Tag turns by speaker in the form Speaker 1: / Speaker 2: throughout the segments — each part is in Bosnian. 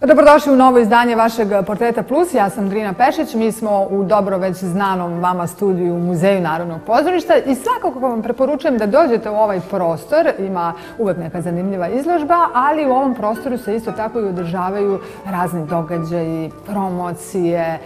Speaker 1: Dobrodošli u novo izdanje vašeg Portreta Plus. Ja sam Drina Pešić. Mi smo u dobro već znanom vama studiju u Muzeju Narodnog pozorišta i svakako vam preporučujem da dođete u ovaj prostor. Ima uvek neka zanimljiva izložba, ali u ovom prostoru se isto tako i održavaju razni događaji, promocije, e,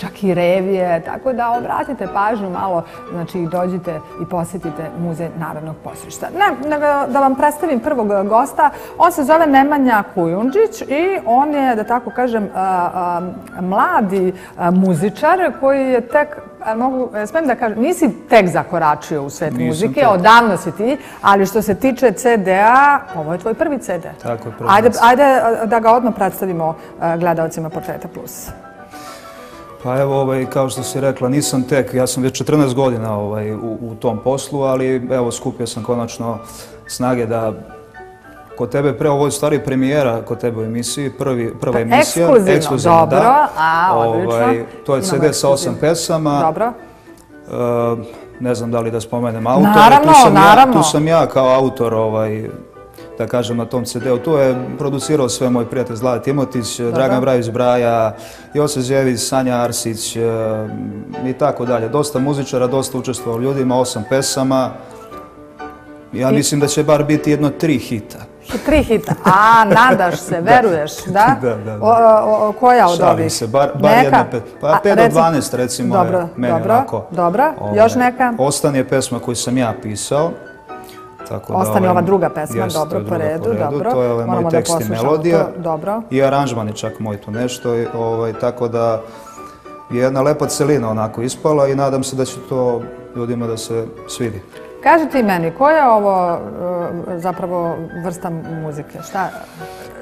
Speaker 1: čak i revije. Tako da obratite pažnju malo, znači dođite i posjetite Muzej Narodnog pozorišta. Ne, da vam predstavim prvog gosta. On se zove Nemanja Kujundžić i on je, da tako kažem, mladi muzičar koji je tek, mogu, smijem da kažem, nisi tek zakoračio u svet muzike, odavno si ti, ali što se tiče CD-a, ovo je tvoj prvi CD.
Speaker 2: Tako je,
Speaker 1: prvi ajde, ajde da ga odmah predstavimo gledalcima Portreta Plus.
Speaker 2: Pa evo, ovaj, kao što si rekla, nisam tek, ja sam već 14 godina ovaj, u, u tom poslu, ali evo, skupio sam konačno snage da kod tebe pre ovo je stvari premijera kod tebe u emisiji, prvi, prva pa emisija.
Speaker 1: Ekskluzivno, ekskluzivno dobro, da. a, odlično. Ovaj,
Speaker 2: to je CD sa osam pesama.
Speaker 1: Dobro.
Speaker 2: Uh, ne znam da li da spomenem autora.
Speaker 1: Naravno,
Speaker 2: tu sam
Speaker 1: naravno.
Speaker 2: Ja, tu sam ja kao autor, ovaj, da kažem, na tom CD-u. Tu je producirao sve moj prijatelj Zlata Timotić, Dobro. Dragan Brajić Braja, Josef Zjević, Sanja Arsić uh, i tako dalje. Dosta muzičara, dosta učestvovao ljudima, osam pesama. Ja mislim da će bar biti jedno tri hita.
Speaker 1: Tri hita. A, nadaš se, veruješ, da?
Speaker 2: Da, da.
Speaker 1: O, koja od ovih?
Speaker 2: Šalim se, bar, bar jedna pet. Pa pet do dvanest, recimo,
Speaker 1: dobro,
Speaker 2: je meni
Speaker 1: dobro,
Speaker 2: onako.
Speaker 1: Dobro, dobro. Još neka?
Speaker 2: Ostan je pesma koju sam ja pisao.
Speaker 1: Tako Ostane ova druga pesma, jest, dobro, po redu, po redu, dobro.
Speaker 2: To je ovaj moj tekst i melodija.
Speaker 1: To, dobro.
Speaker 2: I aranžman je čak moj tu nešto. Ovaj, tako da je jedna lepa celina onako ispala i nadam se da će to ljudima da se svidi.
Speaker 1: Kaži ti meni, koja je ovo e, zapravo vrsta muzike? Šta?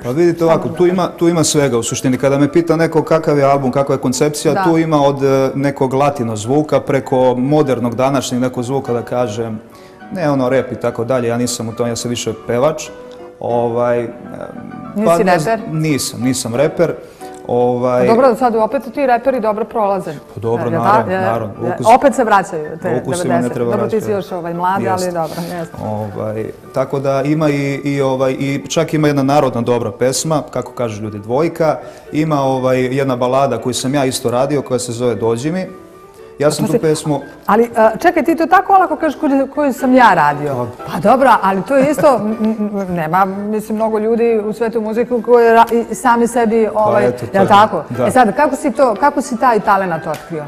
Speaker 2: Pa vidite ovako, tu ima, tu ima svega u suštini. Kada me pita neko kakav je album, kakva je koncepcija, da. tu ima od e, nekog latino zvuka preko modernog današnjeg nekog zvuka da kažem, ne ono rap i tako dalje, ja nisam u tom, ja sam više pevač. Ovaj, e,
Speaker 1: Nisi pa, reper?
Speaker 2: Nisam, nisam reper.
Speaker 1: Ovaj... Pa dobro, sad opet ti reperi dobro prolaze.
Speaker 2: Pa dobro, naravno, naravno.
Speaker 1: Ukus... Opet se vraćaju te 90.
Speaker 2: Ne treba
Speaker 1: dobro, ti si još ovaj, mladi, ali dobro.
Speaker 2: Ovaj, tako da ima i, i, ovaj, i čak ima jedna narodna dobra pesma, kako kažu ljudi, dvojka. Ima ovaj, jedna balada koju sam ja isto radio, koja se zove Dođi mi. Ja sam tu pesmu...
Speaker 1: Ali čekaj, ti to tako olako kažeš koju sam ja radio. Pa dobro, ali to je isto... Nema, mislim, mnogo ljudi u svetu muziku koji sami sebi... Pa ovaj, je li tako? E sad, kako si to, kako si taj talent otkrio?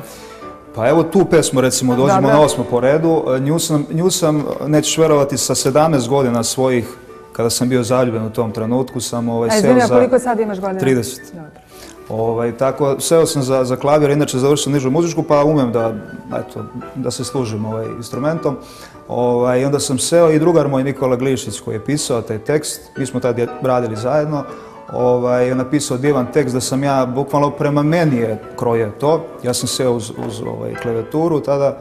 Speaker 2: Pa evo tu pesmu, recimo, dođemo na osmo po redu. Nju sam, nju sam, nećeš verovati, sa 17 godina svojih, kada sam bio zaljubljen u tom trenutku, sam ovaj, seo za... A izvinja,
Speaker 1: koliko sad imaš godina?
Speaker 2: 30. Dobro. Ovaj, tako, seo sam za, za klavir, inače završio nižu muzičku, pa umem da, eto, da se služim ovaj, instrumentom. Ovaj, onda sam seo i drugar moj Nikola Glišić koji je pisao taj tekst, mi smo tada radili zajedno, ovaj, je napisao divan tekst da sam ja, bukvalno prema meni je kroje to. Ja sam seo uz, uz ovaj, kleveturu, tada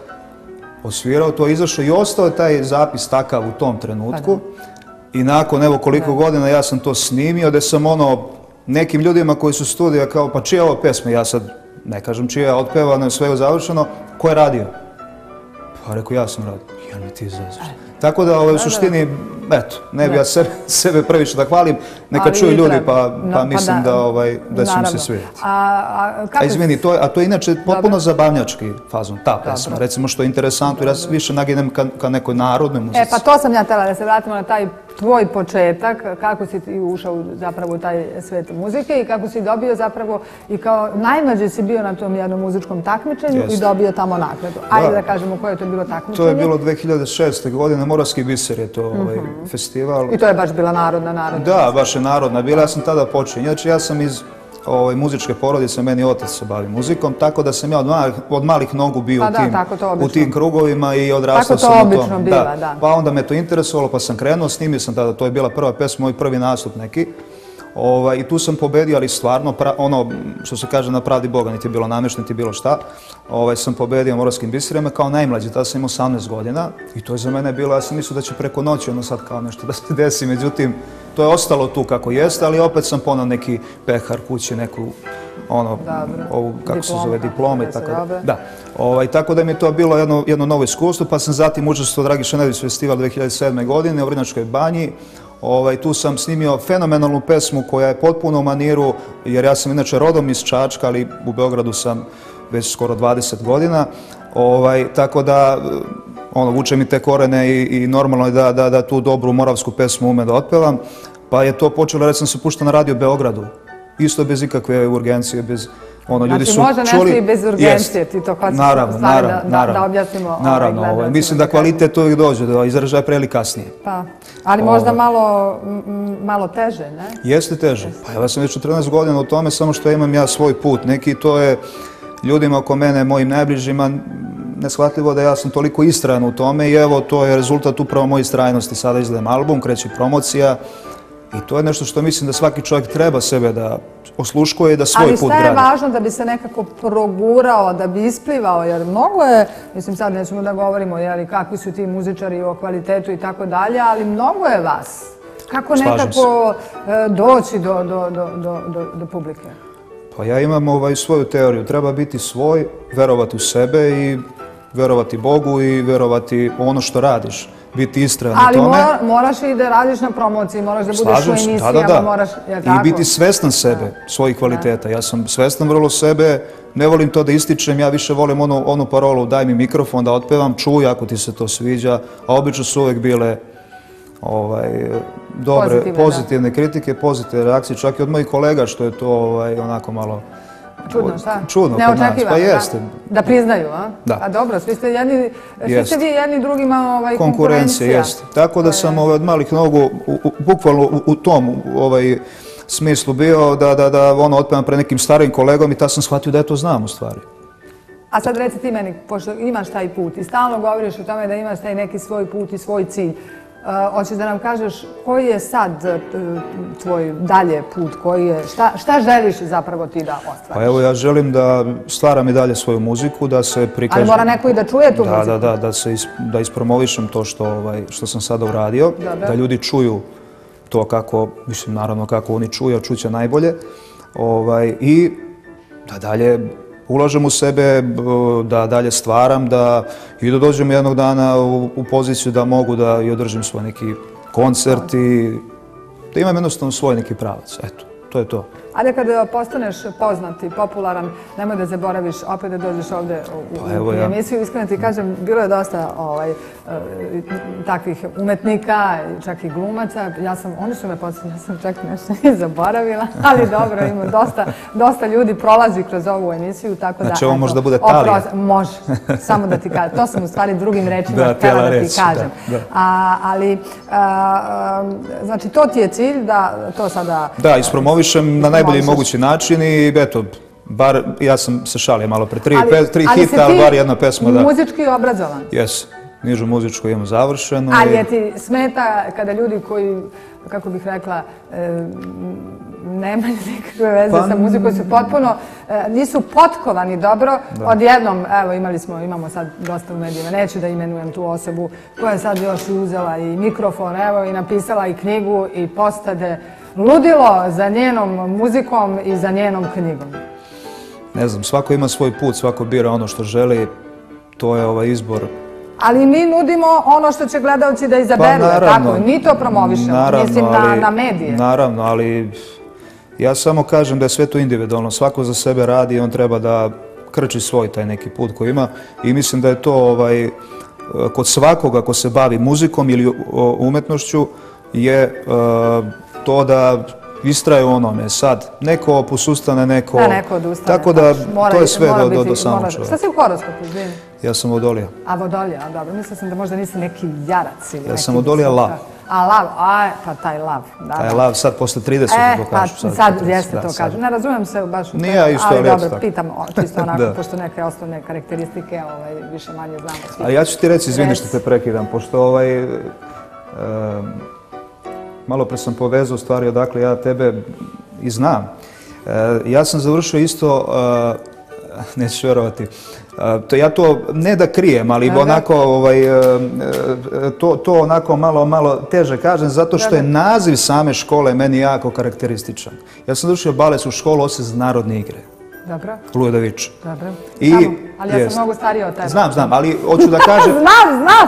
Speaker 2: osvirao to, izašao i ostao je taj zapis takav u tom trenutku. I nakon evo koliko godina ja sam to snimio, da sam ono nekim ljudima koji su studija kao pa čija ovo pesma, ja sad ne kažem čija je sve je završeno, ko je radio? Pa rekao ja sam radio. Jel mi ti zazviš? Tako da ovaj, u suštini, eto, ne bi ja sebe, sebe prviše da hvalim, neka čuju ljudi pa, pa, pa mislim da, ovaj, da će mi se svijeti. A, to, a to je inače potpuno zabavnjački fazon, ta pesma, recimo što je interesantno, jer ja više naginem ka, ka nekoj narodnoj muzici.
Speaker 1: E, pa to sam ja tela da se vratimo na taj tvoj početak, kako si ti ušao zapravo u taj svet muzike i kako si dobio zapravo i kao najmlađi si bio na tom jednom muzičkom takmičenju i dobio tamo nakladu. Ajde da kažemo koje je to bilo takmičenje.
Speaker 2: To je bilo 2006. godine, Moravski biser je to ovaj, mhm. Festival.
Speaker 1: I to je baš bila narodna, narodna.
Speaker 2: Da, baš je narodna bila, ja sam tada počeo. Znači ja sam iz ovaj, muzičke porodice, meni otac se bavi muzikom, tako da sam ja od malih, od malih nogu bio pa u, tim, u tim krugovima i odrastao sam
Speaker 1: u tom. Tako to obično biva, da.
Speaker 2: Pa onda me to interesovalo, pa sam krenuo, snimio sam tada, to je bila prva pesma, moj prvi nastup neki. Ovaj, I tu sam pobedio, ali stvarno, pra, ono što se kaže na pravdi Boga, niti je bilo namješno, niti je bilo šta, ovaj, sam pobedio moravskim biserima kao najmlađi, tada sam imao 18 godina i to je za mene bilo, ja sam mislio da će preko noći ono sad kao nešto da se desi, međutim, to je ostalo tu kako jeste, ali opet sam ponao neki pehar kući, neku ono, ovu, kako Diploma, se zove, diplome i tako da. Da. Ovaj, tako da mi je to bilo jedno, jedno novo iskustvo, pa sam zatim učestvo Dragi Šanević festival 2007. godine u Vrinačkoj banji, Ovaj, tu sam snimio fenomenalnu pesmu koja je potpuno u maniru, jer ja sam inače rodom iz Čačka, ali u Beogradu sam već skoro 20 godina. Ovaj, tako da, ono, vuče mi te korene i, i normalno je da, da, da tu dobru moravsku pesmu ume da otpevam. Pa je to počelo, recimo, se pušta na radio Beogradu. Isto bez ikakve urgencije, bez... Ono,
Speaker 1: ljudi znači, su možda nešto i bez urgencije, ti to hoćeš naravno, stvari naravno, da, naravno, da, objasnimo.
Speaker 2: Ovaj naravno, ovaj, ovaj, mislim da kvalitet uvijek dođe do izražaja pre ili kasnije.
Speaker 1: Pa, ali možda ovaj. malo, malo teže, ne?
Speaker 2: Jeste teže. Pa ja sam već 14 godina u tome, samo što imam ja svoj put. Neki to je ljudima oko mene, mojim najbližima, neshvatljivo da ja sam toliko istrajan u tome i evo, to je rezultat upravo moje istrajnosti. Sada izgledam album, kreće promocija, I to je nešto što mislim da svaki čovjek treba sebe da osluškuje i da svoj put gradi.
Speaker 1: Ali šta je važno da bi se nekako progurao, da bi isplivao, jer mnogo je, mislim sad nećemo da govorimo jeli, kakvi su ti muzičari o kvalitetu i tako dalje, ali mnogo je vas. Kako nekako e, doći do, do, do, do, do, do publike?
Speaker 2: Pa ja imam ovaj svoju teoriju. Treba biti svoj, verovati u sebe i verovati Bogu i verovati u ono što radiš biti istrajan u tome.
Speaker 1: Ali moraš i da radiš na promociji, moraš da budeš u emisijama, da, da, da. moraš...
Speaker 2: I biti svestan sebe, svojih kvaliteta. Ja sam svestan vrlo sebe, ne volim to da ističem, ja više volim onu, onu parolu daj mi mikrofon da otpevam, čuj ako ti se to sviđa, a obično su uvek bile ovaj, dobre, pozitivne, pozitivne kritike, pozitivne reakcije, čak i od mojih kolega, što je to ovaj, onako malo...
Speaker 1: Čudno, šta?
Speaker 2: Čudno kod nas, pa jeste.
Speaker 1: Da priznaju, a?
Speaker 2: Da.
Speaker 1: A dobro, svi ste, jedni, svi ste vi jedni drugima ovaj, konkurencija.
Speaker 2: Konkurencija, jeste. Tako da sam ovaj, od malih nogu, bukvalno u, tom ovaj, smislu bio da, da, da ono, otpevam pre nekim starim kolegom i ta sam shvatio da je to znam u stvari.
Speaker 1: A sad reci ti meni, pošto imaš taj put i stalno govoriš o tome da imaš taj neki svoj put i svoj cilj, hoćeš da nam kažeš koji je sad uh, tvoj dalje put, koji je, šta, šta želiš zapravo ti da ostvariš?
Speaker 2: Pa evo ja želim da stvaram i dalje svoju muziku, da se prikažem...
Speaker 1: Ali mora neko i da čuje tu
Speaker 2: da,
Speaker 1: muziku?
Speaker 2: Da, da, da, se is, da ispromovišem to što, ovaj, što sam sada uradio, Dobre. da ljudi čuju to kako, mislim naravno kako oni čuju, a čuće najbolje. Ovaj, I da dalje ulažem u sebe, da dalje stvaram, da i da dođem jednog dana u, u poziciju da mogu da i održim svoj neki koncert i da imam jednostavno svoj neki pravac. Eto, to je to.
Speaker 1: Ali kada postaneš poznat i popularan, nemoj da zaboraviš opet da dođeš ovde u, pa, evo, ja. emisiju. Iskreno ti kažem, bilo je dosta ovaj, uh, takvih umetnika, čak i glumaca. Ja sam, oni su me podsjetili, ja sam čak nešto i zaboravila, ali dobro, ima dosta, dosta ljudi prolazi kroz ovu emisiju. Tako
Speaker 2: znači, da, ovo može da bude talija.
Speaker 1: Može, samo da ti kažem. To sam u stvari drugim rečima da, htjela da ti reći, kažem. Da, da. A, ali, a, znači, to ti je cilj da to sada...
Speaker 2: Da, ispromovišem na najbolji najbolji mogući način i eto, bar ja sam se šalio malo pre tri, ali, tri ali hita, ali bar jedna pesma.
Speaker 1: Da. muzički obrazovan?
Speaker 2: Jes, nižu muzičku imam završenu.
Speaker 1: Ali je ti smeta kada ljudi koji, kako bih rekla, e, nemaju nikakve veze pa, sa muzikom, su potpuno, e, nisu potkovani dobro. Da. Odjednom, evo, imali smo, imamo sad dosta u medijima, neću da imenujem tu osobu koja je sad još uzela i mikrofon, evo, i napisala i knjigu i postade ludilo za njenom muzikom i za njenom knjigom?
Speaker 2: Ne znam, svako ima svoj put, svako bira ono što želi, to je ovaj izbor.
Speaker 1: Ali mi nudimo ono što će gledalci da izaberu, pa, naravno, tako? Mi to promovišemo, naravno, mislim na, na medije.
Speaker 2: Naravno, ali ja samo kažem da je sve to individualno. Svako za sebe radi i on treba da krči svoj taj neki put koji ima. I mislim da je to ovaj, kod svakoga ko se bavi muzikom ili umetnošću je uh, to da istraju onome sad. Neko posustane, neko...
Speaker 1: Da, neko odustane.
Speaker 2: Tako da, mora, to je sve do, do, do samog čovjeka.
Speaker 1: Šta si u horoskopu, izvini?
Speaker 2: Ja sam Vodolija.
Speaker 1: A Vodolija, dobro. Mislila sam da možda nisi neki jarac ili
Speaker 2: Ja sam Vodolija lav.
Speaker 1: A lav, a pa taj lav. Da,
Speaker 2: taj lav sad posle 30
Speaker 1: e, to kažu. Pa, sad, sad jeste to kažu. Ne razumijem se baš u
Speaker 2: Nije ja isto, ali
Speaker 1: dobro, pitam čisto onako, pošto neke osnovne karakteristike ovaj, više manje znamo.
Speaker 2: A ja ću ti reći, izvini što te prekidam, pošto ovaj, um, malo pre sam povezao stvari odakle ja tebe i znam. E, ja sam završio isto, e, nećeš verovati, e, to ja to ne da krijem, ali onako ovaj to to onako malo malo teže kažem zato što je naziv same škole meni jako karakterističan. Ja sam završio balet u školu osim narodne igre.
Speaker 1: Dobro.
Speaker 2: Ludović.
Speaker 1: Dobro.
Speaker 2: I-
Speaker 1: Samo, ali ja
Speaker 2: jest.
Speaker 1: sam mnogo starija od tebe.
Speaker 2: Znam, znam, ali hoću da kažem,
Speaker 1: Znam, znam!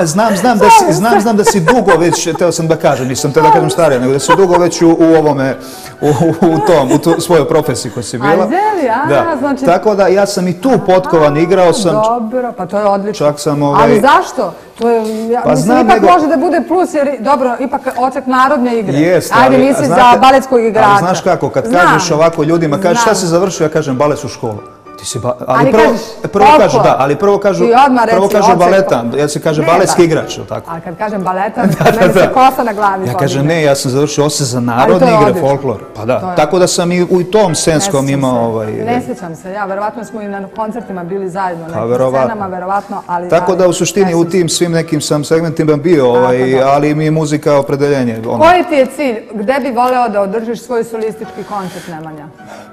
Speaker 2: znam, znam da si, znam, znam da si dugo već, teo sam da kažem, nisam teo da kažem starija, nego da si dugo već u, u ovome, u, u tom, u tu, svojoj profesiji koja si bila.
Speaker 1: A zeli, a,
Speaker 2: da.
Speaker 1: znači-
Speaker 2: Tako da ja sam i tu potkovan, igrao sam,
Speaker 1: Dobro, pa to je odlično.
Speaker 2: čak sam ovaj...
Speaker 1: Ali zašto? To je, ja,
Speaker 2: Pa
Speaker 1: mislim,
Speaker 2: znam,
Speaker 1: ipak
Speaker 2: nego-
Speaker 1: može da bude plus, jer, dobro, ipak oček narodne igre. Ajde,
Speaker 2: ali,
Speaker 1: nisi
Speaker 2: a
Speaker 1: za baletskog igrača.
Speaker 2: Ali znaš kako, kad
Speaker 1: Znam.
Speaker 2: kažeš ovako ljudima, kažeš šta si završio, ja kažem baletsku školu. Ti si ba... ali,
Speaker 1: Ali
Speaker 2: prvo,
Speaker 1: kažeš
Speaker 2: prvo kažu, da, ali prvo kažu, prvo kažu baletan, ja se kaže
Speaker 1: Ne,
Speaker 2: baletski
Speaker 1: da.
Speaker 2: igrač, ili tako?
Speaker 1: Ali kad kažem baletan, meni se kosa na glavi
Speaker 2: Ja
Speaker 1: podigne.
Speaker 2: kažem ne, ja sam završio osje za narodne igre,
Speaker 1: odlično.
Speaker 2: folklor. Pa da,
Speaker 1: je-
Speaker 2: tako da sam i u tom senskom imao
Speaker 1: se.
Speaker 2: ovaj...
Speaker 1: Ne sjećam se, ja, verovatno smo i na koncertima bili zajedno, na
Speaker 2: Pa, verovatno.
Speaker 1: scenama, verovatno, ali...
Speaker 2: Tako da u suštini u tim svim nekim sam segmentima bio, ovaj, ali mi je muzika opredeljenje. Ono,
Speaker 1: Koji ti je cilj? Gde bi voleo da održiš svoj solistički koncert, Nemanja?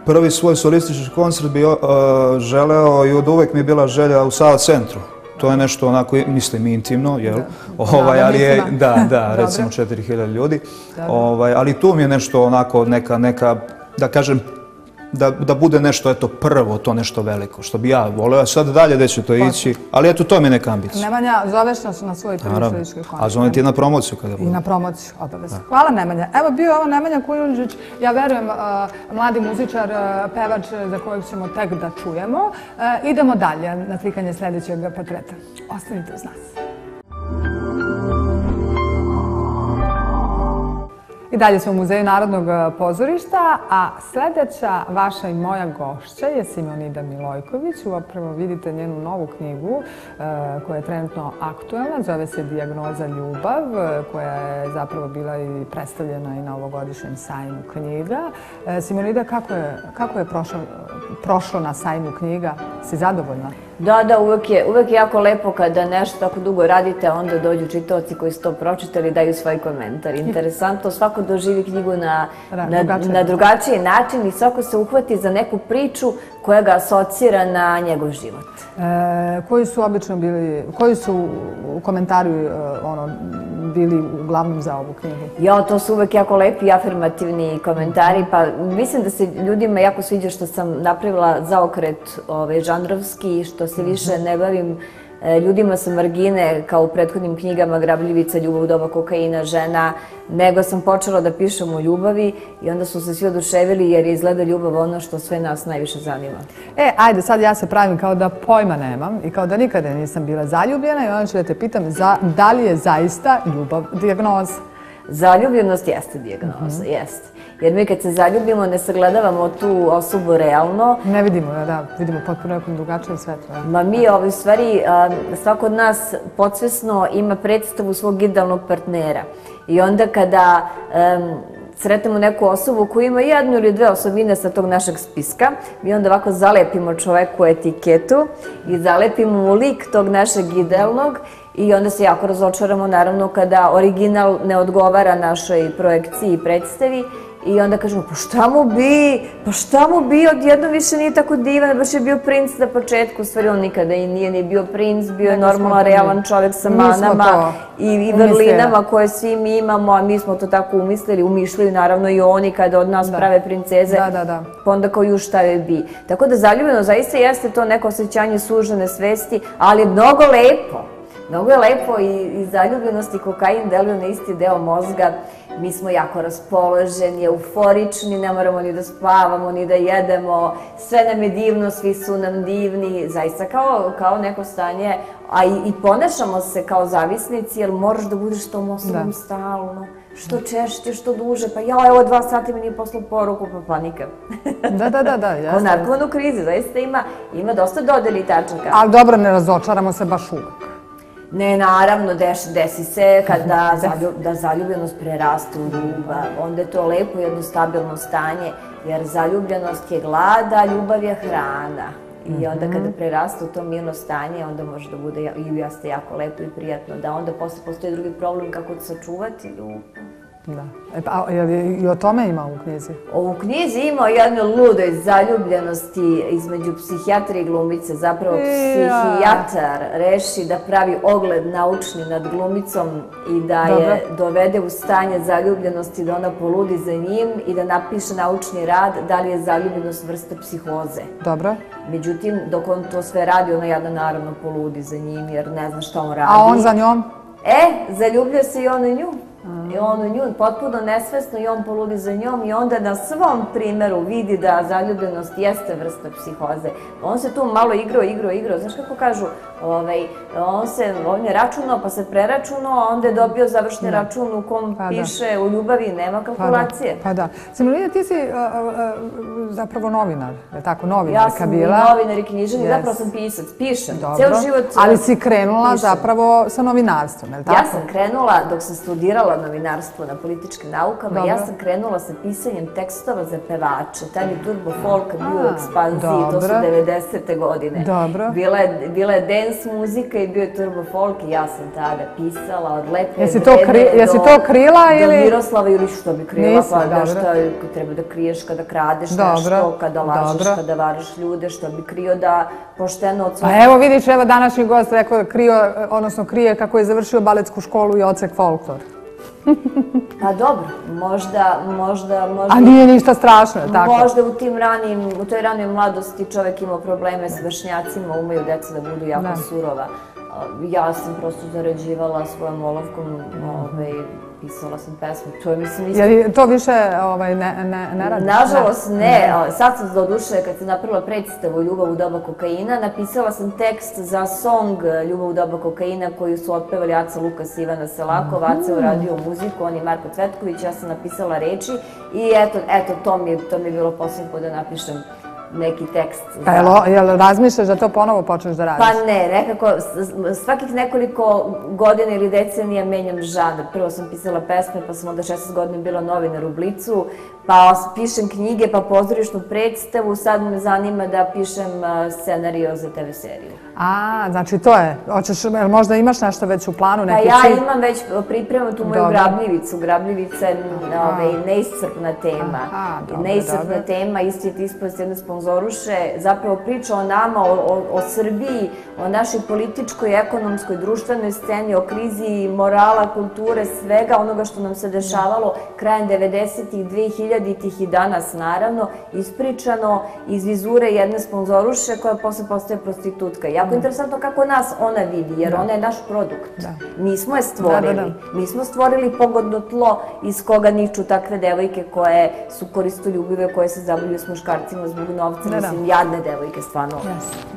Speaker 2: Prvi svoj solistički koncert bi uh, želeo i od uvek mi je bila želja u Sava centru. To je nešto onako, mislim, intimno, jel? Ovaj, ali je, da, da, recimo 4000 ljudi. Ovaj, ali tu mi je nešto onako, neka, neka, da kažem, da, da bude nešto, eto, prvo, to nešto veliko, što bi ja voleo. A sad dalje gde će to ići, ali eto, to mi je neka ambicija.
Speaker 1: Nemanja, zoveš nas na svoj prvi solistički koncert.
Speaker 2: A zovem ti na promociju kada
Speaker 1: I
Speaker 2: bude.
Speaker 1: na promociju, obavezno. Hvala Nemanja. Evo bio je ovo Nemanja Kujundžić, ja verujem uh, mladi muzičar, uh, pevač za kojeg ćemo tek da čujemo. Uh, idemo dalje na slikanje sljedećeg portreta. Ostanite uz nas. I dalje smo u Muzeju Narodnog e, pozorišta, a sljedeća vaša i moja gošća je Simonida Milojković. Upravo vidite njenu novu knjigu e, koja je trenutno aktuelna, zove se Dijagnoza ljubav, e, koja je zapravo bila i predstavljena i na ovogodišnjem sajmu knjiga. Simonida, kako je, kako je prošlo, prošlo na sajmu knjiga? Si zadovoljna?
Speaker 3: Da, da, uvek je, uvek je jako lepo kada nešto tako dugo radite, onda dođu čitaoci koji su to pročitali i daju svoj komentar. Interesantno, svako doživi knjigu na, na,
Speaker 1: drugačije.
Speaker 3: na drugačiji način i svako se uhvati za neku priču koja ga asocira na njegov život.
Speaker 1: E, koji su obično bili, koji su u komentaru e, ono, bili uglavnom za ovu knjigu?
Speaker 3: Ja, to su uvek jako lepi i afirmativni komentari, pa mislim da se ljudima jako sviđa što sam napravila zaokret ovaj, žanrovski, što se više ne bavim ljudima sa margine, kao u prethodnim knjigama Grabljivica, Ljubav doba kokaina, žena, nego sam počela da pišem o ljubavi i onda su se svi oduševili jer je izgleda ljubav ono što sve nas najviše zanima.
Speaker 1: E, ajde, sad ja se pravim kao da pojma nemam i kao da nikada nisam bila zaljubljena i onda ću da te pitam za, da li je zaista ljubav dijagnoza?
Speaker 3: Zaljubljenost jeste dijagnoza, jeste. Jer mi kad se zaljubimo ne sagledavamo tu osobu realno,
Speaker 1: Ne vidimo, da, da, vidimo potpuno nekom drugačijem svetlu. ja.
Speaker 3: Ma mi, ovaj, u stvari, svako od nas podsvesno ima predstavu svog idealnog partnera. I onda kada em, sretnemo neku osobu koja ima jednu ili dve osobine sa tog našeg spiska, mi onda ovako zalepimo čoveku etiketu i zalepimo mu lik tog našeg idealnog i onda se jako razočaramo, naravno, kada original ne odgovara našoj projekciji i predstavi I onda kažemo, pa šta mu bi, pa šta mu bi, odjedno više nije tako divan, baš je bio princ na početku, u stvari on nikada i nije ni bio princ, bio je normalan,
Speaker 1: to
Speaker 3: realan čovjek sa manama i, i vrlinama koje svi mi imamo, a mi smo to tako umislili, umišljaju naravno i oni kada od nas
Speaker 1: Da.
Speaker 3: prave princeze,
Speaker 1: Da, da, da.
Speaker 3: pa onda kao ju šta joj bi. Tako da zaljubljeno zaista jeste to neko osjećanje sužene svesti, ali je mnogo lepo. Mnogo je lepo i, i zaljubljenost i kokain deluju na isti deo mozga. Mi smo jako raspoloženi, euforični, ne moramo ni da spavamo, ni da jedemo. Sve nam je divno, svi su nam divni. Zaista kao, kao neko stanje, a i, i ponašamo se kao zavisnici, jer moraš da budeš tom osobom
Speaker 1: Da.
Speaker 3: stalno. Što češće, što duže, pa ja, evo dva sata mi nije poslao poruku, pa panika.
Speaker 1: Da, da, da, da, jeste.
Speaker 3: narkoman u krizi, zaista ima, ima dosta dodeli tačaka.
Speaker 1: Ali dobro, ne razočaramo se baš uvek.
Speaker 3: Ne, naravno, deš, desi se kada zaljub, da zaljubljenost preraste u ljubav. Onda je to lepo jedno stabilno stanje, jer zaljubljenost je glad, a ljubav je hrana. I onda kada preraste u to mirno stanje, onda može da bude i jeste jako lepo i prijatno. Da onda posle postoji drugi problem kako sačuvati ljubav.
Speaker 1: Da. E, pa, a, je li i o tome ima u knjizi?
Speaker 3: U knjizi ima o jednoj ludoj zaljubljenosti između psihijatra i glumice. Zapravo psihijatar reši da pravi ogled naučni nad glumicom i da je dovede u stanje zaljubljenosti, da ona poludi za njim i da napiše naučni rad da li je zaljubljenost vrsta psihoze.
Speaker 1: Dobro.
Speaker 3: Međutim, dok on to sve radi, ona jedna naravno poludi za njim jer ne zna šta on radi.
Speaker 1: A on za njom?
Speaker 3: E, zaljubljuje se i on u nju. I on u nju potpuno nesvesno i on poludi za njom i onda na svom primjeru vidi da zaljubljenost jeste vrsta psihoze. On se tu malo igrao, igrao, igrao. Znaš kako kažu, ovaj, on, se, on je računao pa se preračunao, a onda je dobio završni račun u kom pa piše u ljubavi nema kalkulacije.
Speaker 1: Pa da. Pa da. Simulina, ti si zapravo novinar, je tako, novinarka
Speaker 3: bila? Ja sam novinar i knjižani, zapravo sam pisac, pišem. Dobro. život
Speaker 1: Ali si krenula zapravo sa novinarstvom, je li tako?
Speaker 3: Ja sam krenula dok sam studirala novinarstvo na političkim naukama, ja sam krenula sa pisanjem tekstova za pevače. Taj je turbo folk bio u ekspanziji, to su 90. godine.
Speaker 1: Dobro.
Speaker 3: Bila je, bila je dance muzika i bio je turbo folk i ja sam tada pisala od lepe
Speaker 1: jesi to, kri, jesi to krila ili?
Speaker 3: Do Miroslava ili što bi krila, Nisi, pa da šta treba da kriješ kada kradeš dobro, nešto, kada lažeš, dobro. kada varaš ljude, što bi krio da pošteno od
Speaker 1: svojeg... Pa evo vidiš, evo današnji gost rekao da krio, odnosno krije kako je završio baletsku školu i ocek folklor.
Speaker 3: Pa dobro, možda, možda, možda...
Speaker 1: A nije ništa strašno, tako?
Speaker 3: Možda u tim ranim, u toj ranoj mladosti čovjek imao probleme s vršnjacima, umeju djeca da budu jako surova. Ja sam prosto zarađivala svojom olovkom, ovaj, pisala sam pesmu. To je, mislim, isto...
Speaker 1: Je to više ovaj, ne, ne, ne radiš?
Speaker 3: Nažalost, ne. ne. Sad sam do duše, kad sam napravila predstavu Ljubav u doba kokaina, napisala sam tekst za song Ljubav u doba kokaina koju su otpevali Aca Lukas i Ivana Selakov. Mm. Aca uradio muziku, on je Marko Cvetković, ja sam napisala reči i eto, eto to, mi, to mi je bilo posljedno da napišem neki tekst.
Speaker 1: Pa jel, jel razmišljaš da to ponovo počneš da radiš?
Speaker 3: Pa ne, nekako svakih nekoliko godina ili decenija menjam žanr. Prvo sam pisala pesme, pa sam onda 16 godina bila novinar u Blicu, pa pišem knjige, pa pozorišnu predstavu, sad me zanima da pišem scenario za TV seriju.
Speaker 1: A, znači to je. Hoćeš, možda imaš nešto već u planu?
Speaker 3: Neki pa ja imam već pripremnu tu moju grabljivicu. Grabljivica je ovaj, neiscrpna tema. Aha, dobro, neiscrpna dobro. tema, isti je ispost jedne sponzoruše, zapravo priča o nama, o, o, o Srbiji, o našoj političkoj, ekonomskoj, društvenoj sceni, o krizi morala, kulture, svega onoga što nam se dešavalo krajem 90-ih, 2000-ih i danas, naravno, ispričano iz vizure jedne sponzoruše koja posle postaje prostitutka. Jako jako interesantno kako nas ona vidi, jer ona je naš produkt. Mi smo je stvorili. Mi smo stvorili pogodno tlo iz koga niču takve devojke koje su koristoljubive, koje se zabavljaju s muškarcima zbog novca. Mislim, jadne devojke, stvarno.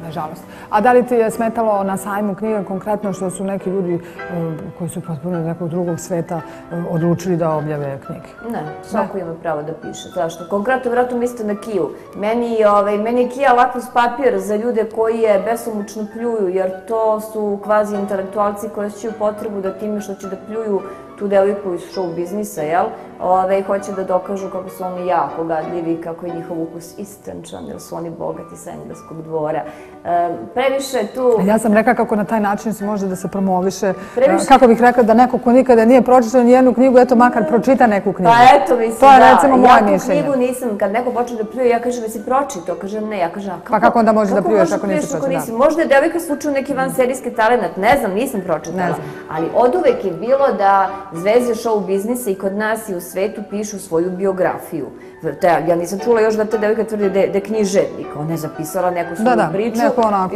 Speaker 1: Nažalost. A da li ti je smetalo na sajmu knjiga konkretno što su neki ljudi um, koji su potpuno iz nekog drugog sveta um, odlučili da objave knjige?
Speaker 3: Ne, svako ima pravo da piše. Zašto? Konkretno, vratno mislite na Kiju. Meni, ovaj, meni je Kija lakmus papir za ljude koji je besomučno pljuju, jer to su kvazi intelektualci koji osjećaju potrebu da time što će da pljuju tu devojku iz show biznisa, jel? Ove, hoće da dokažu kako su oni jako gadljivi, kako je njihov ukus istančan, jer su oni bogati sa engleskog dvora. E, previše tu...
Speaker 1: Ja sam rekla kako na taj način se može da se promoviše. Previše... Kako bih rekla da neko ko nikada nije pročitao ni jednu knjigu, eto makar pročita neku knjigu.
Speaker 3: Pa eto, mislim, to je, da. recimo, moje ja tu knjigu nisam, kad neko počne da pljuje, ja kažem, jesi pročitao? Kažem, ne, ja kažem, a kako?
Speaker 1: Pa kako onda može da pljuješ ako nisi pročitao?
Speaker 3: Možda je devojka slučaju neki vanserijski talent, ne znam, nisam pročitala. Ali od uvek je bilo da zvezde show biznisa i kod nas i u svetu pišu svoju biografiju. Ja nisam čula još da te devojka tvrdi da je književnik. Ona je zapisala neku svoju priču,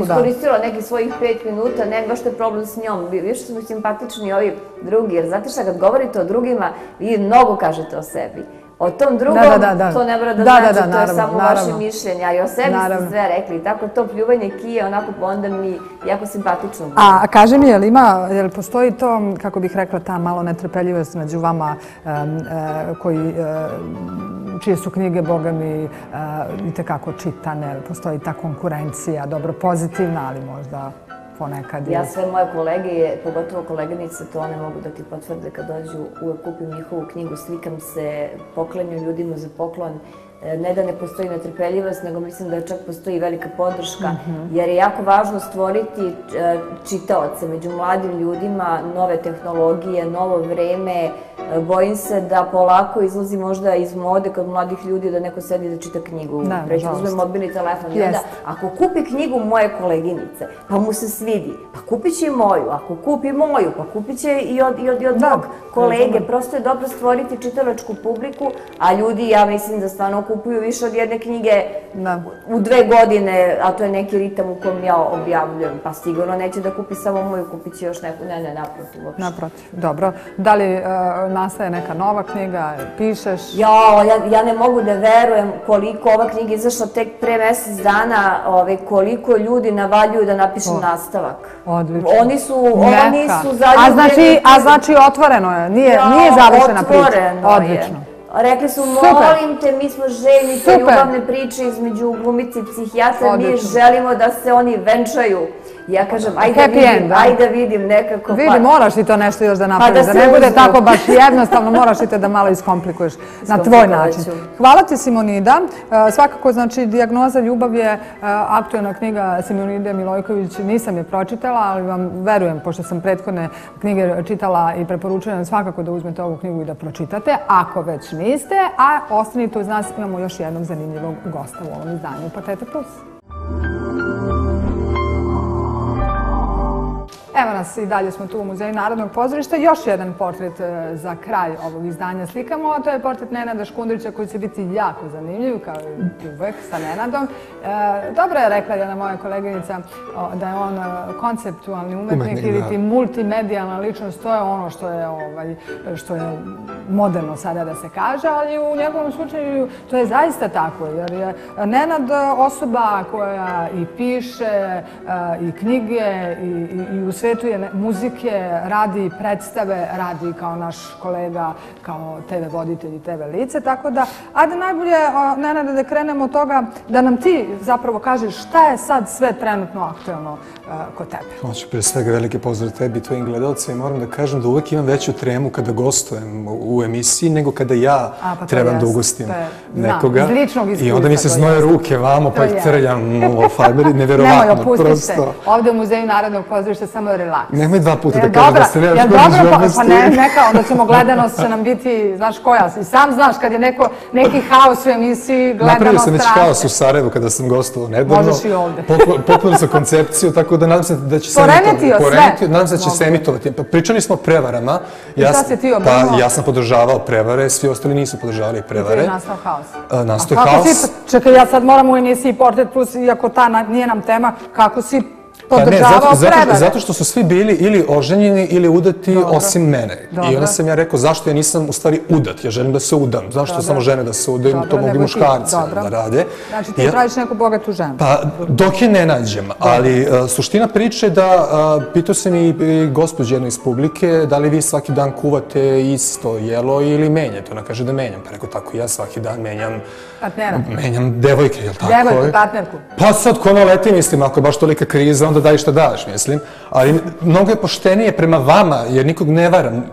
Speaker 3: iskoristila neki svojih pet minuta, ne baš te problem s njom. Više su mi simpatični ovi drugi, jer znate šta, kad govorite o drugima, vi mnogo kažete o sebi. O tom drugom, to ne mora da znači, to je samo vaše mišljenje, a i o sebi ste sve rekli. Tako to pljuvanje kije, onako onda mi jako simpatično.
Speaker 1: A kaži mi, je li ima, je li postoji to, kako bih rekla, ta malo netrpeljivost među vama e, koji, e, čije su knjige, boga mi, e, i tekako čitane, postoji ta konkurencija, dobro, pozitivna, ali možda ponekad.
Speaker 3: Ja sve moje kolege, pogotovo koleginice, to one mogu da ti potvrde kad dođu, uvek kupim njihovu knjigu, slikam se, poklanju ljudima za poklon. E, ne da ne postoji netrpeljivost, nego mislim da čak postoji velika podrška, jer je jako važno stvoriti e, čitaoce među mladim ljudima, nove tehnologije, novo vreme. E, bojim se da polako izlazi možda iz mode kod mladih ljudi da neko sedi da čita knjigu.
Speaker 1: Da,
Speaker 3: Reći,
Speaker 1: nažalost.
Speaker 3: uzme mobilni telefon. I onda, ako kupi knjigu moje koleginice, pa mu se svidi, pa kupit će i moju. Ako kupi moju, pa kupit će i od, i od, i od
Speaker 1: Da,
Speaker 3: mog kolege. Prosto je dobro stvoriti čitalačku publiku, a ljudi, ja mislim da stvarno kupuju više od jedne knjige
Speaker 1: Da.
Speaker 3: u dve godine, a to je neki ritam u kom ja objavljujem, pa sigurno neće da kupi samo moju, kupit će još neku, ne, ne, naprotiv uopšte.
Speaker 1: Naprotiv, dobro. Da li e, nastaje neka nova knjiga, pišeš?
Speaker 3: Ja, ja, ja ne mogu da verujem koliko ova knjiga izašla tek pre mesec dana, ove, koliko ljudi navaljuju da napišem
Speaker 1: O,
Speaker 3: nastavak.
Speaker 1: odlično.
Speaker 3: Oni su, oni su
Speaker 1: A
Speaker 3: zaljubljeni.
Speaker 1: znači, a znači otvoreno je, nije,
Speaker 3: Ja,
Speaker 1: nije završena priča.
Speaker 3: otvoreno je.
Speaker 1: Odlično.
Speaker 3: Rekli su,
Speaker 1: Super.
Speaker 3: molim te, mi smo željni te ljubavne priče između glumice i psihijatra, mi želimo da se oni venčaju. Ja kažem, ajde
Speaker 1: Happy
Speaker 3: vidim,
Speaker 1: end,
Speaker 3: ajde vidim nekako.
Speaker 1: Vidi,
Speaker 3: pa-
Speaker 1: moraš ti to nešto još da napraviš,
Speaker 3: da
Speaker 1: ne bude tako baš jednostavno, moraš ti to da malo iskomplikuješ na tvoj način. Hvala ti Simonida. E, Svakako, znači, Dijagnoza ljubav je e, aktualna knjiga Simonide Milojković. Nisam je pročitala, ali vam verujem, pošto sam prethodne knjige čitala i preporučujem svakako da uzmete ovu knjigu i da pročitate, ako već niste, a ostanite uz nas, imamo još jednog zanimljivog gosta u ovom izdanju Portrete Plus. Evo nas i dalje smo tu u Muzeju Narodnog pozorišta. Još jedan portret e, za kraj ovog izdanja slikamo, a to je portret Nenada Škundrića koji će biti jako zanimljiv, kao i uvek sa Nenadom. E, dobro je rekla jedna moja koleginica da je on e, konceptualni umetnik ili ti multimedijalna ličnost, to je ono što je, ovaj, što je moderno sada da se kaže, ali u njegovom slučaju to je zaista tako, jer je Nenad osoba koja i piše e, i knjige i, i, i u svetu je ne- muzike, radi predstave, radi kao naš kolega, kao TV voditelj i TV lice, tako da, ajde najbolje, Nenade, da krenemo od toga da nam ti zapravo kažeš šta je sad sve trenutno aktualno e, kod tebe.
Speaker 4: Hoću pre svega veliki pozdrav tebi i tvojim gledalcima i moram da kažem da uvek imam veću tremu kada gostujem u emisiji nego kada ja
Speaker 1: A, pa
Speaker 4: trebam da
Speaker 1: jest,
Speaker 4: ugostim
Speaker 1: to je- znam,
Speaker 4: nekoga.
Speaker 1: iz ličnog
Speaker 4: I onda mi se
Speaker 1: iskustva
Speaker 4: znoje ruke vamo pa ih
Speaker 1: je.
Speaker 4: trljam u fajberi,
Speaker 1: Nemoj,
Speaker 4: neverovatno.
Speaker 1: opusti se. Ovdje u Muzeju Narodnog pozorišta samo relax.
Speaker 4: Nemoj dva puta da kažeš da se nemaš kod
Speaker 1: dobro, pa, pa ne, neka, onda ćemo gledanost će nam biti, znaš koja si. Sam znaš kad je neko, neki haos u emisiji, gledanost
Speaker 4: Napravio sam već haos u Sarajevu kada sam gostovao nedavno.
Speaker 1: Možeš i ovde.
Speaker 4: Popu- Popularno sam koncepciju, tako da nadam se da će se
Speaker 1: Poremetio
Speaker 4: emitovati.
Speaker 1: sve.
Speaker 4: Poremetio, nadam se da će se emitovati. Pa pričali smo o prevarama.
Speaker 1: I šta si ti?
Speaker 4: Pa ja sam podržavao prevare, svi ostali nisu podržavali
Speaker 1: je
Speaker 4: prevare.
Speaker 1: nastao haos.
Speaker 4: A, nastao haos.
Speaker 1: Čekaj, ja sad moram u emisiji Portret Plus, iako ta nije nam tema, kako si
Speaker 4: Pa ne,
Speaker 1: podržavao
Speaker 4: zato, zato,
Speaker 1: prevare?
Speaker 4: zato što su svi bili ili oženjeni ili udati
Speaker 1: Dobro.
Speaker 4: osim mene.
Speaker 1: Dobro.
Speaker 4: I onda sam ja rekao zašto ja nisam u stvari udat, ja želim da se udam. Zašto
Speaker 1: Dobro.
Speaker 4: samo žene da se udaju,
Speaker 1: Dobro,
Speaker 4: to mogu i muškarci da rade.
Speaker 1: Znači ti
Speaker 4: Ja-
Speaker 1: tražiš neku bogatu ženu.
Speaker 4: Pa, dok je ne nađem, ali uh, suština priče je da, uh, pitao sam i, i gospođu jednu iz publike, da li vi svaki dan kuvate isto jelo ili menjate? Ona kaže da menjam, pa rekao tako, ja svaki dan menjam,
Speaker 1: Partnera.
Speaker 4: menjam devojke, jel tako?
Speaker 1: Devojku, partnerku.
Speaker 4: Pa sad ko ono leti, mislim, ako je baš tolika kriza, onda daj šta daš, mislim. Ali mnogo je poštenije prema vama, jer nikog ne varam.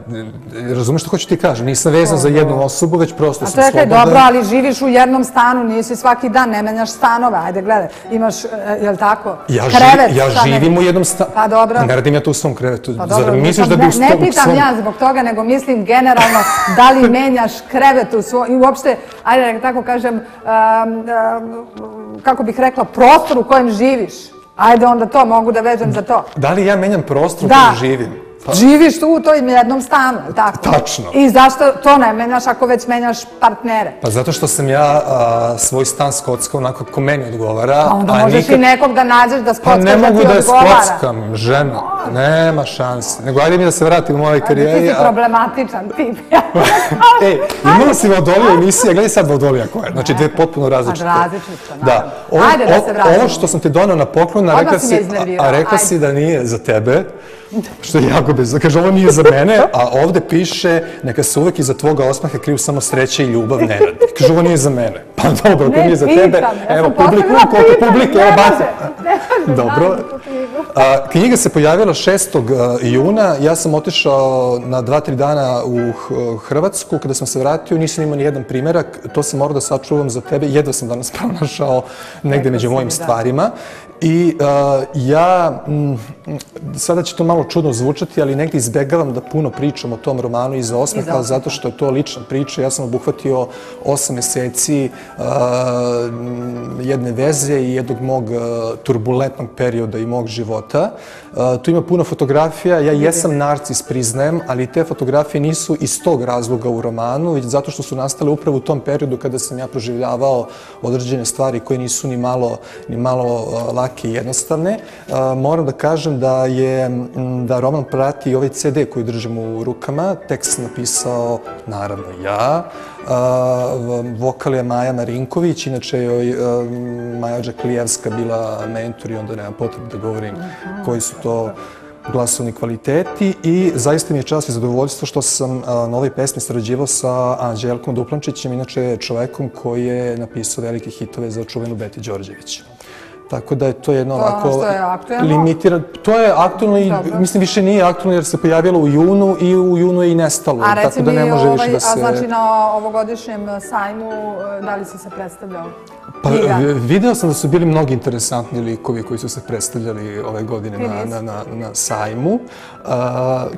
Speaker 4: Razumeš što hoću ti kažem? Nisam vezan za jednu osobu, već prosto
Speaker 1: A
Speaker 4: sam
Speaker 1: čekaj,
Speaker 4: slobodan.
Speaker 1: dobro, ali živiš u jednom stanu, nisi svaki dan, ne menjaš stanove, ajde gledaj, imaš, e, jel tako,
Speaker 4: Ja,
Speaker 1: krevet.
Speaker 4: ja
Speaker 1: ne-
Speaker 4: živim u jednom stanu.
Speaker 1: Pa dobro.
Speaker 4: Ne radim ja to u svom krevetu.
Speaker 1: Pa dobro,
Speaker 4: Zar misliš
Speaker 1: nisam-
Speaker 4: da bi u
Speaker 1: ne,
Speaker 4: svom...
Speaker 1: ne pitam
Speaker 4: svom...
Speaker 1: ja zbog toga, nego mislim generalno da li menjaš krevet u svoj, i uopšte, ajde tako kažem, um, kako bih rekla, prostor u kojem živiš. Ajde onda to, mogu da vežem za to.
Speaker 4: Da li ja menjam prostor u
Speaker 1: Da.
Speaker 4: kojem živim? Pa,
Speaker 1: Živiš tu u tom jednom stanu, tako?
Speaker 4: Tačno.
Speaker 1: I zašto to ne menjaš ako već menjaš partnere?
Speaker 4: pa zato što sam ja a, svoj stan skockao onako kako meni odgovara.
Speaker 1: A onda možeš i nekog da nađeš da
Speaker 4: Pa
Speaker 1: skockaš
Speaker 4: ne
Speaker 1: da
Speaker 4: mogu
Speaker 1: ti
Speaker 4: da je skockam, žena. Nema šanse. Nego ajde mi da se vratim u mojoj
Speaker 1: Ti
Speaker 4: karijeri.
Speaker 1: si
Speaker 4: a-
Speaker 1: problematičan tip.
Speaker 4: Ej, imala si Vodolija emisija, gledaj sad Vodolija koja je. Znači dve potpuno različite.
Speaker 1: različite,
Speaker 4: Da.
Speaker 1: naravno.
Speaker 4: Ovo,
Speaker 1: Ajde da se vratimo.
Speaker 4: Ovo što sam ti donao na poklon, a rekla
Speaker 1: si
Speaker 4: a, a rekla si da nije za tebe, što je jako bez... Kaže, ovo nije za mene, a ovde piše, neka se uvek iza tvoga osmaha kriju samo sreća i ljubav, Nenad. Kaže, ovo nije za mene. Pa dobro, ako
Speaker 1: Ne
Speaker 4: nije za
Speaker 1: pitam,
Speaker 4: tebe,
Speaker 1: ja sam
Speaker 4: evo, publiku, koliko publike,
Speaker 1: ne
Speaker 4: evo,
Speaker 1: može,
Speaker 4: baci.
Speaker 1: ne
Speaker 4: Dobro. A, knjiga se pojavila 6. juna. Ja sam otišao na dva, tri dana u Hrvatsku. Kada sam se vratio, nisam imao ni jedan primjerak. To sam morao da sačuvam za tebe. Jedva sam danas pronašao negde među mojim stvarima. I uh, ja, m, sada će to malo čudno zvučati, ali negdje izbegavam da puno pričam o tom romanu iza osmeha, zato što je to lična priča. Ja sam obuhvatio osam meseci uh, jedne veze i jednog mog uh, turbulentnog perioda i mog života. Tu ima puno fotografija, ja jesam narcis, priznajem, ali te fotografije nisu iz tog razloga u romanu, već zato što su nastale upravo u tom periodu kada sam ja proživljavao određene stvari koje nisu ni malo, ni malo uh, lake i jednostavne. E, moram da kažem da je da roman prati ovaj CD koji držim u rukama. Tekst napisao, naravno, ja. E, vokal je Maja Marinković, inače je Maja Đaklijevska bila mentor i onda nema potrebe da govorim koji su to glasovni kvaliteti i zaista mi je čast i zadovoljstvo što sam e, na ovoj pesmi sarađivao sa Anđelkom Duplančićem, inače čovekom koji je napisao velike hitove za čuvenu Beti Đorđevića. Tako da je to jedno ovako limitirano. To je aktualno i mislim više nije aktualno jer se pojavilo u junu i u junu je i nestalo.
Speaker 1: A reci mi, ovaj, a znači na ovogodišnjem sajmu, da li si se predstavljao?
Speaker 4: Pa video sam da su bili mnogi interesantni likovi koji su se predstavljali ove godine na, na, na, na sajmu.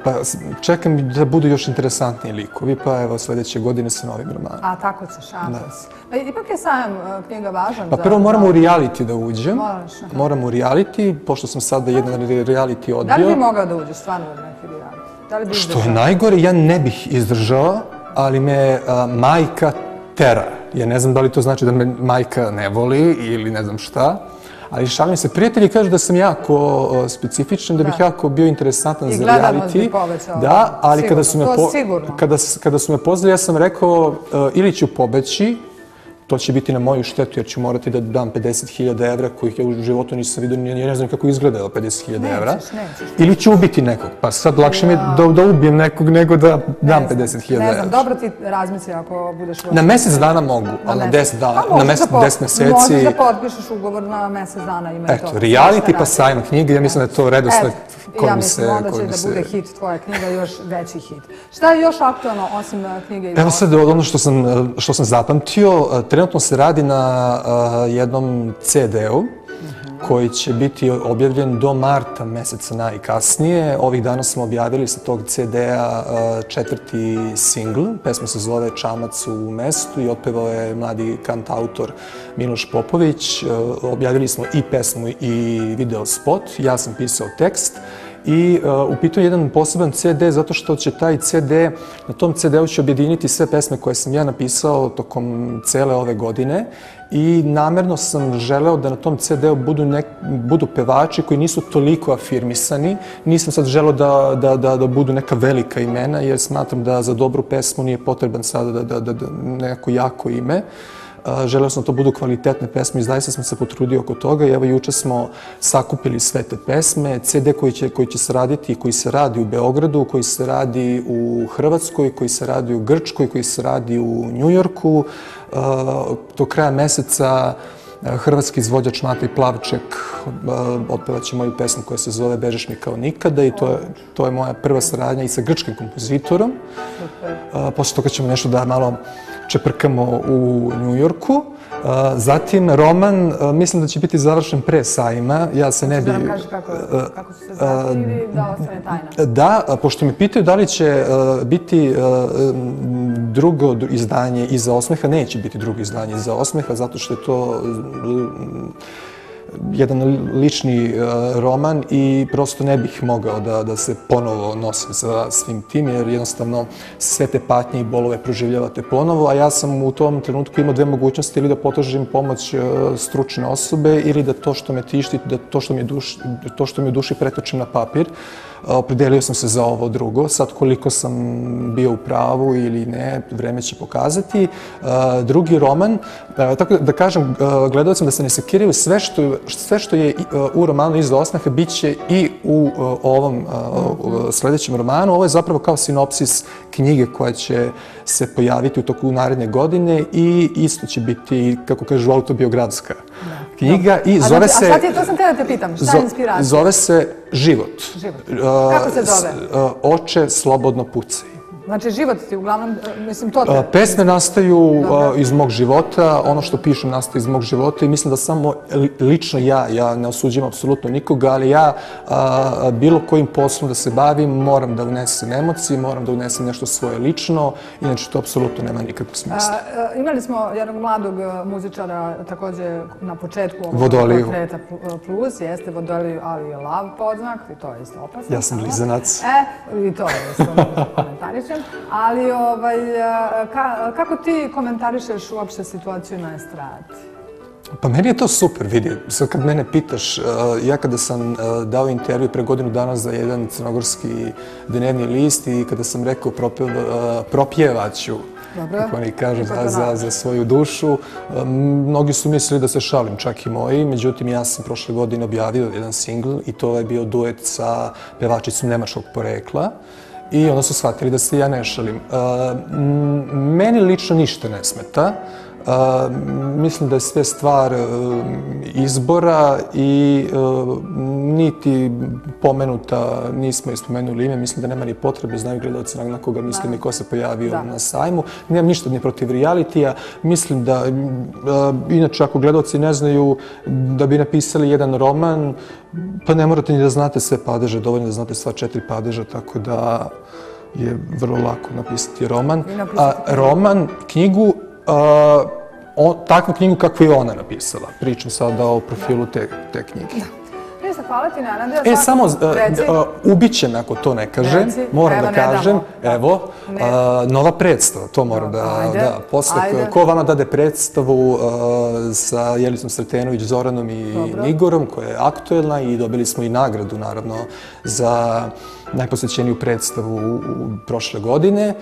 Speaker 4: pa čekam da budu još interesantniji likovi, pa evo sljedeće godine sa novim romanom.
Speaker 1: A tako ćeš, a Pa ipak je sajam e, knjiga važan.
Speaker 4: Pa prvo moramo u reality da uđem. Moraš. Moramo u reality, pošto sam sada jedan reality odbio.
Speaker 1: Da li bi mogao da uđeš stvarno u neki reality? Da li bi
Speaker 4: Što je najgore, ja ne bih izdržao, ali me majka tera. Ja ne znam da li to znači da me majka ne voli ili ne znam šta. Ali šalim se, prijatelji kažu da sam jako specifičan, da bih jako bio interesantan za reality. I
Speaker 1: povećao.
Speaker 4: Da, ali kada su, me po, kada, kada su me pozvali, ja sam rekao ili ću pobeći, to će biti na moju štetu jer ću morati da dam 50.000 evra kojih ja u životu nisam vidio, ja ne znam kako izgleda 50.000 evra. Nećeš, nećeš. Ili ću ubiti nekog, pa sad lakše mi je da, da ubijem nekog nego da dam 50.000 evra.
Speaker 1: Ne znam, dobro ti razmisli ako budeš...
Speaker 4: Na mjesec dana mogu, ali na 10 dana, na mjesec, 10 mjeseci...
Speaker 1: Možeš da potpišeš ugovor na mjesec dana, ima
Speaker 4: Eto, to. reality pa sajma knjige, ja mislim da je to redosled
Speaker 1: ja mislim onda će da bude hit tvoja knjiga, još veći hit. Šta je još aktualno osim uh, knjige?
Speaker 4: Evo sad ono što sam, uh, što sam zapamtio, uh, trenutno se radi na eh, jednom CD-u koji će biti objavljen do marta meseca najkasnije. Ovih dana smo objavili sa tog CD-a eh, četvrti singl. Pesma se zove Čamac u mestu i otpevao je mladi kantautor Miloš Popović. Eh, objavili smo i pesmu i video spot. Ja sam pisao tekst i e, uh, u pitanju jedan poseban CD zato što će taj CD, na tom CD-u će objediniti sve pesme koje sam ja napisao tokom cele ove godine i namerno sam želeo da na tom CD-u budu, nek, budu pevači koji nisu toliko afirmisani. Nisam sad želeo da, da, da, da budu neka velika imena jer smatram da za dobru pesmu nije potreban sada da, da, da, da neko jako ime. Želeo sam da to budu kvalitetne pesme i zaista sam se potrudio oko toga i evo juče smo sakupili sve te pesme. CD koji će, koji će se raditi, koji se radi u Beogradu, koji se radi u Hrvatskoj, koji se radi u Grčkoj, koji se radi u Njujorku. Do kraja meseca hrvatski izvođač Matej Plavček otpevaće moju pesmu koja se zove Bežeš mi kao nikada i to je, to je moja prva saradnja i sa grčkim kompozitorom. Posle toga ćemo nešto da malo čeprkamo u Njujorku. Zatim, roman, mislim da će biti završen pre sajma. Ja se ne bi...
Speaker 1: Da kako, kako su se zvati ili da ostane tajna?
Speaker 4: Da, pošto me pitaju da li će biti drugo izdanje iza osmeha, neće biti drugo izdanje iza osmeha, zato što je to jedan lični e, roman i prosto ne bih mogao da, da se ponovo nosim sa svim tim, jer jednostavno sve te patnje i bolove proživljavate ponovo, a ja sam u tom trenutku imao dve mogućnosti, ili da potražim pomoć e, stručne osobe, ili da to što me tišti, da to što mi je, to što mi u duši pretočim na papir, opredelio sam se za ovo drugo. Sad koliko sam bio u pravu ili ne, vreme će pokazati. E, drugi roman, e, tako da kažem e, gledalcem da se ne sekiraju, sve što, sve što je u romanu iz osnaha bit će i u ovom sljedećem romanu. Ovo je zapravo kao sinopsis knjige koja će se pojaviti u toku naredne godine i isto će biti, kako kažu, autobiografska knjiga i
Speaker 1: A
Speaker 4: zove
Speaker 1: znači,
Speaker 4: se...
Speaker 1: A šta ti, to sam htjela da te pitam, šta je inspiracija?
Speaker 4: Zove se Život.
Speaker 1: Život.
Speaker 4: Uh,
Speaker 1: Kako se
Speaker 4: s-
Speaker 1: zove?
Speaker 4: uh, Oče, slobodno pucaj.
Speaker 1: Znači, život ti uglavnom, e, mislim, to te...
Speaker 4: Pesme nastaju a, iz mog života, ono što pišem nastaje iz mog života i mislim da samo li- lično ja, ja ne osuđujem apsolutno nikoga, ali ja a, bilo kojim poslom da se bavim moram da unesem emocije, moram da unesem nešto svoje lično, inače to apsolutno nema nikakvog smisla.
Speaker 1: E, imali smo jednog mladog e, muzičara također na početku ovog
Speaker 4: Vodoliju.
Speaker 1: portreta Pl- plus, jeste Vodoliju, ali je lav podznak i to je isto opasno.
Speaker 4: Ja sam blizanac.
Speaker 1: E, i to je isto možda komentarišem. Ali ovaj, e, ka, kako ti komentarišeš uopšte situaciju na estradi?
Speaker 4: Pa meni je to super, vidi. Sad kad mene pitaš, uh, ja kada sam uh, dao intervju pre godinu dana za jedan crnogorski dnevni list i kada sam rekao propje, propjevaću,
Speaker 1: Dobro.
Speaker 4: kako oni kažu, za, za, za svoju dušu. Mnogi su mislili da se šalim, čak i moji. Međutim, ja sam prošle godine objavio jedan singl i to je bio duet sa pevačicom nemačkog porekla. I onda su shvatili da se ja ne šalim. Uh, meni lično ništa ne smeta. Mislim da je sve stvar uh, izbora i uh, niti pomenuta, nismo ispomenuli ime, mislim da nema ni potrebe, znaju gledalci na, koga mislim i ko se pojavio
Speaker 1: Da.
Speaker 4: na sajmu. Nemam ništa ni protiv realitija, mislim da, uh, inače ako gledalci ne znaju da bi napisali jedan roman, pa ne morate ni da znate sve padeže, dovoljno da znate sva četiri padeža, tako da je vrlo lako napisati roman. A, roman, knjigu, a, on, takvu knjigu kakvu je ona napisala. Pričam sada o profilu te, te knjige.
Speaker 1: Ništa, hvala ti, Nenade.
Speaker 4: E, samo, uh, me ako to ne kažem,
Speaker 1: Reci.
Speaker 4: moram
Speaker 1: Evo,
Speaker 4: da
Speaker 1: ne damo.
Speaker 4: kažem, evo,
Speaker 1: Ne.
Speaker 4: a, nova predstava, to moram da,
Speaker 1: Ajde.
Speaker 4: da, posle,
Speaker 1: Ajde.
Speaker 4: ko vama dade predstavu uh, sa Jelicom Sretenović, Zoranom i
Speaker 1: Dobro.
Speaker 4: Nigorom, koja je aktuelna i dobili smo i nagradu, naravno, za najposjećeniju predstavu u, u prošle godine.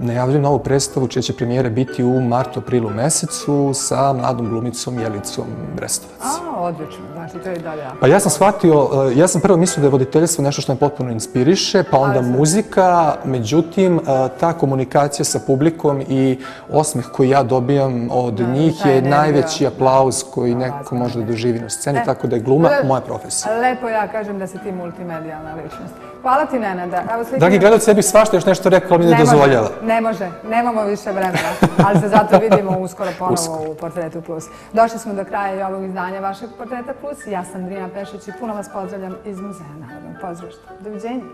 Speaker 4: Najavljujem novu predstavu čija će premijera biti u martu, aprilu mesecu sa mladom glumicom Jelicom Brestovac.
Speaker 1: A, odlično, znači to je dalje.
Speaker 4: Pa ja sam shvatio, eh, ja sam prvo mislio da je voditeljstvo nešto što me potpuno inspiriše, pa onda muzika, međutim, eh, ta komunikacija sa publikom i osmeh koji ja dobijam od njih
Speaker 1: ta
Speaker 4: je najveći aplauz koji neko može da doživi na sceni,
Speaker 1: E,
Speaker 4: tako da je gluma moja profesija.
Speaker 1: Lepo ja kažem da si ti multimedijalna ličnost. Hvala ti, Nenada. Evo.
Speaker 4: Dragi gledalci, ja bih svašta još nešto rekao, ali mi ne,
Speaker 1: može,
Speaker 4: dozvoljava.
Speaker 1: Ne može, nemamo više vremena, ali se zato vidimo uskoro ponovo u Portretu Plus. Došli smo do kraja i ovog izdanja vašeg Portreta Plus. Ja sam Drina Pešić i puno vas pozdravljam iz Muzeja Narodnog pozorišta. Doviđenja.